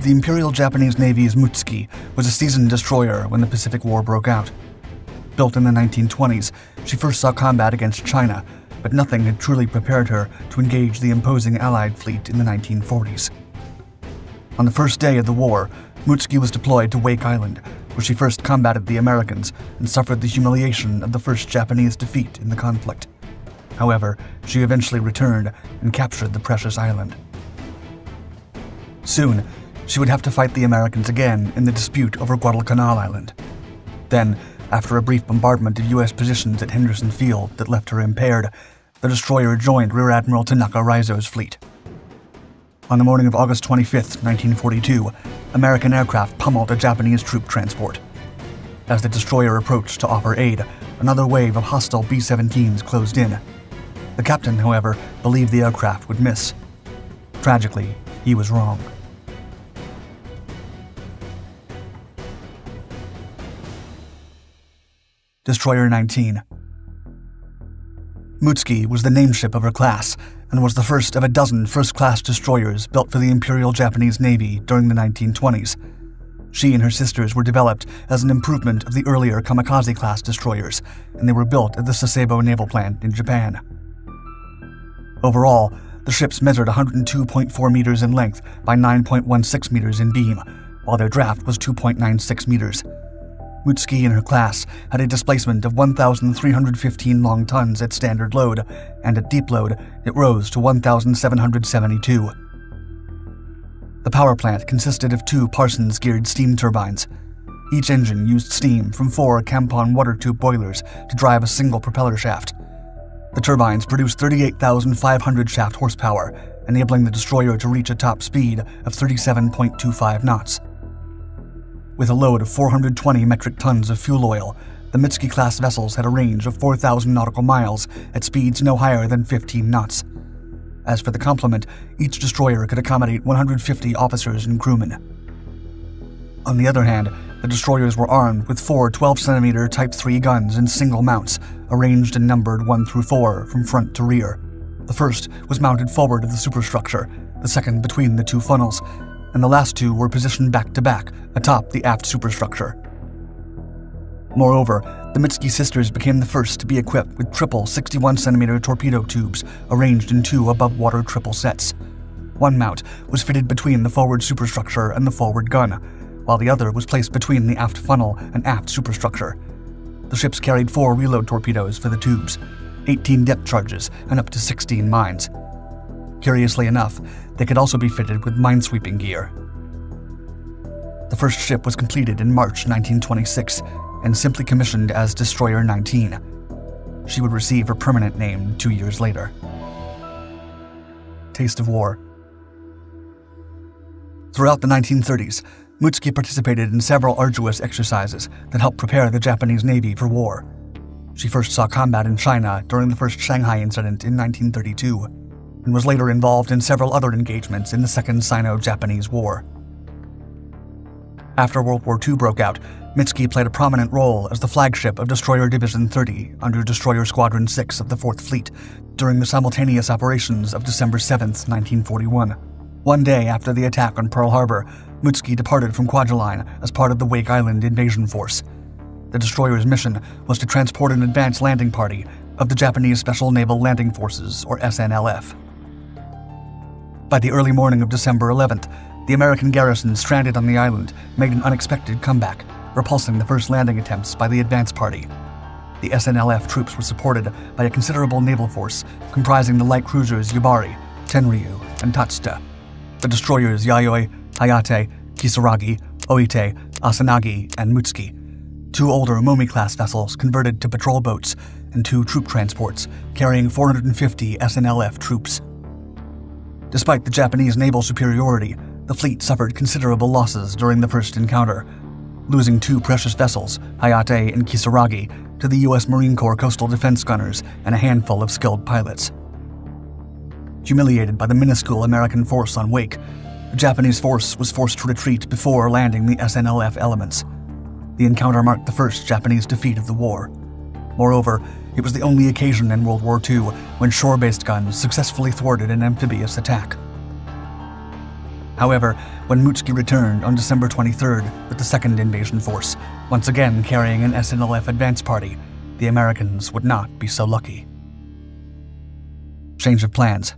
the Imperial Japanese Navy's Mutsuki was a seasoned destroyer when the Pacific War broke out. Built in the 1920s, she first saw combat against China, but nothing had truly prepared her to engage the imposing Allied fleet in the 1940s. On the first day of the war, Mutsuki was deployed to Wake Island, where she first combated the Americans and suffered the humiliation of the first Japanese defeat in the conflict. However, she eventually returned and captured the precious island. Soon, she would have to fight the Americans again in the dispute over Guadalcanal Island. Then, after a brief bombardment of U.S. positions at Henderson Field that left her impaired, the destroyer joined Rear Admiral Tanaka Raizo's fleet. On the morning of August 25, 1942, American aircraft pummeled a Japanese troop transport. As the destroyer approached to offer aid, another wave of hostile B 17s closed in. The captain, however, believed the aircraft would miss. Tragically, he was wrong. Destroyer 19. Mutsuki was the nameship of her class and was the first of a dozen first class destroyers built for the Imperial Japanese Navy during the 1920s. She and her sisters were developed as an improvement of the earlier kamikaze class destroyers, and they were built at the Sasebo Naval Plant in Japan. Overall, the ships measured 102.4 meters in length by 9.16 meters in beam, while their draft was 2.96 meters. Mutsuki and her class had a displacement of 1,315 long tons at standard load, and at deep load, it rose to 1,772. The power plant consisted of two Parsons geared steam turbines. Each engine used steam from four Kampon water tube boilers to drive a single propeller shaft. The turbines produced 38,500 shaft horsepower, enabling the destroyer to reach a top speed of 37.25 knots. With a load of 420 metric tons of fuel oil, the Mutsuki class vessels had a range of 4,000 nautical miles at speeds no higher than 15 knots. As for the complement, each destroyer could accommodate 150 officers and crewmen. On the other hand, the destroyers were armed with four 12 centimeter Type 3 guns in single mounts, arranged and numbered 1 through 4 from front to rear. The first was mounted forward of the superstructure, the second between the two funnels, and the last two were positioned back to back atop the aft superstructure. Moreover, the Mutsuki sisters became the first to be equipped with triple 61 centimeter torpedo tubes arranged in two above water triple sets. One mount was fitted between the forward superstructure and the forward gun, while the other was placed between the aft funnel and aft superstructure. The ships carried four reload torpedoes for the tubes, 18 depth charges, and up to 16 mines. Curiously enough, they could also be fitted with minesweeping gear. The first ship was completed in March 1926 and simply commissioned as Destroyer 19. She would receive her permanent name two years later. Taste of War Throughout the 1930s, Mutsuki participated in several arduous exercises that helped prepare the Japanese Navy for war. She first saw combat in China during the First Shanghai Incident in 1932 and was later involved in several other engagements in the Second Sino Japanese War. After World War II broke out, Mutsuki played a prominent role as the flagship of Destroyer Division 30 under Destroyer Squadron 6 of the Fourth Fleet during the simultaneous operations of December 7, 1941. One day after the attack on Pearl Harbor, Mutsuki departed from Kwajalein as part of the Wake Island invasion force. The destroyer's mission was to transport an advance landing party of the Japanese Special Naval Landing Forces, or SNLF. By the early morning of December 11th, the American garrison stranded on the island made an unexpected comeback, repulsing the first landing attempts by the advance party. The SNLF troops were supported by a considerable naval force comprising the light cruisers Yubari, Tenryu, and Tatsuta, the destroyers Yayoi, Hayate, Kisaragi, Oite, Asanagi, and Mutsuki, two older Momi class vessels converted to patrol boats, and two troop transports carrying 450 SNLF troops. Despite the Japanese naval superiority, the fleet suffered considerable losses during the first encounter, losing two precious vessels, Hayate and Kisaragi, to the U.S. Marine Corps coastal defense gunners and a handful of skilled pilots. Humiliated by the minuscule American force on Wake, the Japanese force was forced to retreat before landing the SNLF elements. The encounter marked the first Japanese defeat of the war. Moreover, it was the only occasion in World War II when shore based guns successfully thwarted an amphibious attack. However, when Mutsuki returned on December 23rd with the second invasion force, once again carrying an SNLF advance party, the Americans would not be so lucky. Change of plans.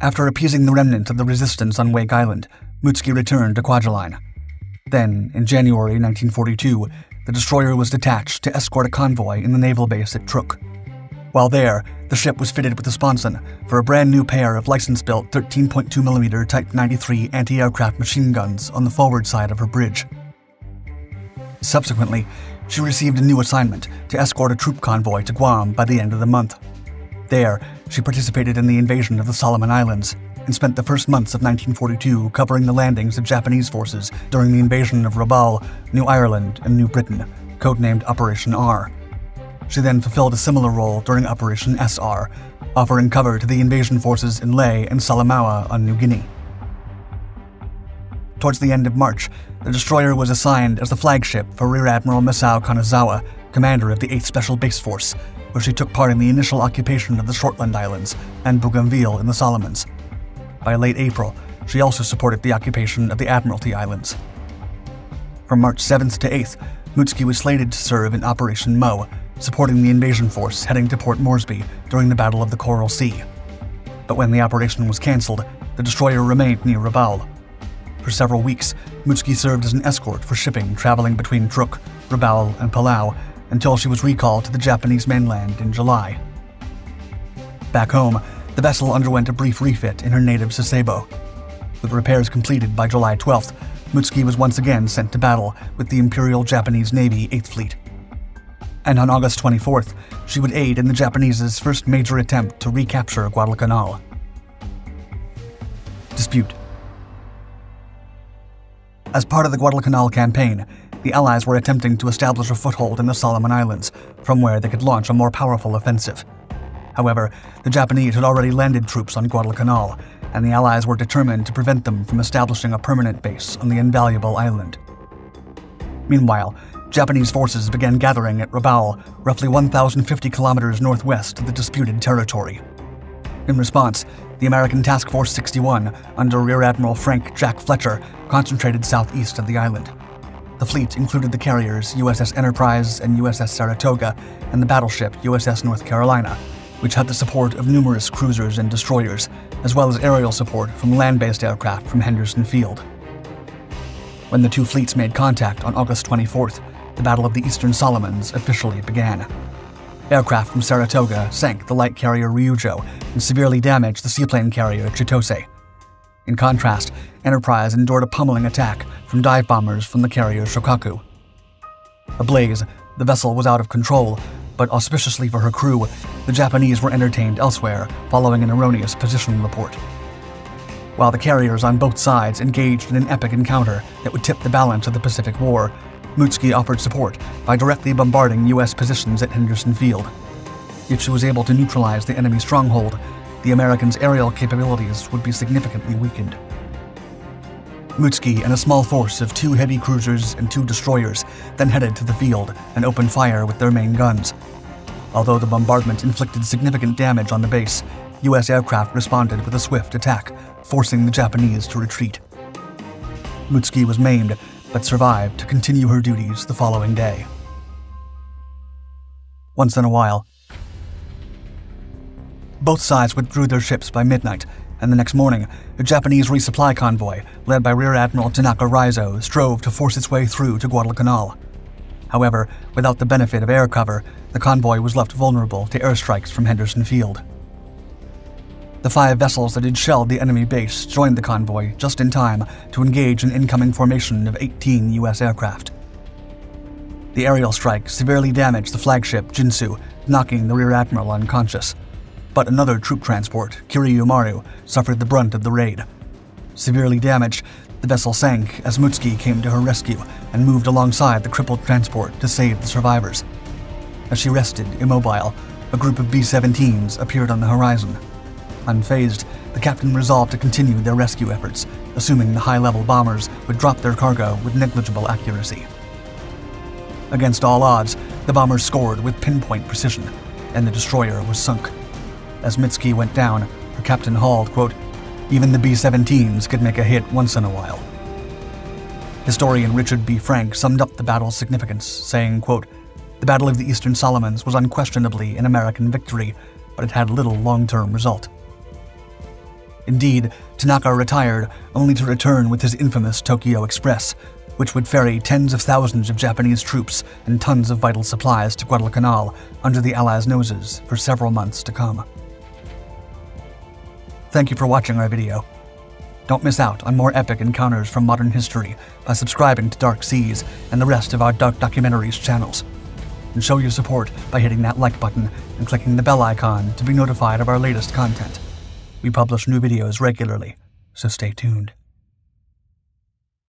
After appeasing the remnant of the resistance on Wake Island, Mutsuki returned to Kwajalein. Then, in January 1942, the destroyer was detached to escort a convoy in the naval base at Truk. While there, the ship was fitted with a sponson for a brand new pair of license built 13.2mm Type 93 anti aircraft machine guns on the forward side of her bridge. Subsequently, she received a new assignment to escort a troop convoy to Guam by the end of the month. There, she participated in the invasion of the Solomon Islands and spent the first months of 1942 covering the landings of Japanese forces during the invasion of Rabaul, New Ireland, and New Britain, codenamed Operation R. She then fulfilled a similar role during Operation SR, offering cover to the invasion forces in Lae and Salamaua on New Guinea. Towards the end of March, the destroyer was assigned as the flagship for Rear Admiral Masao Kanazawa, commander of the 8th Special Base Force, where she took part in the initial occupation of the Shortland Islands and Bougainville in the Solomons. By late April, she also supported the occupation of the Admiralty Islands. From March 7th to 8th, Mutsuki was slated to serve in Operation Mo, supporting the invasion force heading to Port Moresby during the Battle of the Coral Sea. But when the operation was cancelled, the destroyer remained near Rabaul. For several weeks, Mutsuki served as an escort for shipping traveling between Truk, Rabaul, and Palau until she was recalled to the Japanese mainland in July. Back home, the vessel underwent a brief refit in her native Sasebo. With repairs completed by July 12th, Mutsuki was once again sent to battle with the Imperial Japanese Navy 8th Fleet and on August 24th, she would aid in the Japanese's first major attempt to recapture Guadalcanal. Dispute As part of the Guadalcanal campaign, the Allies were attempting to establish a foothold in the Solomon Islands, from where they could launch a more powerful offensive. However, the Japanese had already landed troops on Guadalcanal, and the Allies were determined to prevent them from establishing a permanent base on the invaluable island. Meanwhile, Japanese forces began gathering at Rabaul, roughly 1,050 kilometers northwest of the disputed territory. In response, the American Task Force 61, under Rear Admiral Frank Jack Fletcher, concentrated southeast of the island. The fleet included the carriers USS Enterprise and USS Saratoga, and the battleship USS North Carolina, which had the support of numerous cruisers and destroyers, as well as aerial support from land based aircraft from Henderson Field. When the two fleets made contact on August 24th, the Battle of the Eastern Solomons officially began. Aircraft from Saratoga sank the light carrier Ryujo and severely damaged the seaplane carrier Chitose. In contrast, Enterprise endured a pummeling attack from dive bombers from the carrier Shokaku. Ablaze, the vessel was out of control, but auspiciously for her crew, the Japanese were entertained elsewhere following an erroneous position report. While the carriers on both sides engaged in an epic encounter that would tip the balance of the Pacific War, Mutsuki offered support by directly bombarding U.S. positions at Henderson Field. If she was able to neutralize the enemy stronghold, the Americans' aerial capabilities would be significantly weakened. Mutsuki and a small force of two heavy cruisers and two destroyers then headed to the field and opened fire with their main guns. Although the bombardment inflicted significant damage on the base, U.S. aircraft responded with a swift attack, forcing the Japanese to retreat. Mutsuki was maimed but survived to continue her duties the following day. Once in a while, both sides withdrew their ships by midnight, and the next morning, a Japanese resupply convoy, led by Rear Admiral Tanaka Raizo, strove to force its way through to Guadalcanal. However, without the benefit of air cover, the convoy was left vulnerable to airstrikes from Henderson Field. The five vessels that had shelled the enemy base joined the convoy just in time to engage an incoming formation of 18 U.S. aircraft. The aerial strike severely damaged the flagship Jintsu, knocking the rear admiral unconscious. But another troop transport, Kinryu Maru, suffered the brunt of the raid. Severely damaged, the vessel sank as Mutsuki came to her rescue and moved alongside the crippled transport to save the survivors. As she rested, immobile, a group of B 17s appeared on the horizon. Unfazed, the captain resolved to continue their rescue efforts, assuming the high level bombers would drop their cargo with negligible accuracy. Against all odds, the bombers scored with pinpoint precision, and the destroyer was sunk. As Mutsuki went down, her captain hauled, quote, Even the B 17s could make a hit once in a while. Historian Richard B. Frank summed up the battle's significance, saying, quote, The Battle of the Eastern Solomons was unquestionably an American victory, but it had little long term result. Indeed, Tanaka retired only to return with his infamous Tokyo Express, which would ferry tens of thousands of Japanese troops and tons of vital supplies to Guadalcanal under the Allies' noses for several months to come. Thank you for watching our video. Don't miss out on more epic encounters from modern history by subscribing to Dark Seas and the rest of our Dark Documentaries channels. And show your support by hitting that like button and clicking the bell icon to be notified of our latest content. We publish new videos regularly, so stay tuned.